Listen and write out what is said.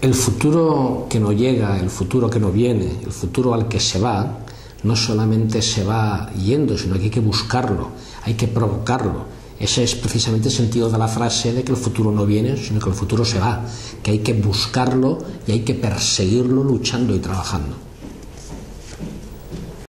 El futuro que no llega, el futuro que no viene, el futuro al que se va, no solamente se va yendo, sino que hay que buscarlo, hay que provocarlo. Ese es precisamente el sentido de la frase de que el futuro no viene, sino que el futuro se va, que hay que buscarlo y hay que perseguirlo luchando y trabajando.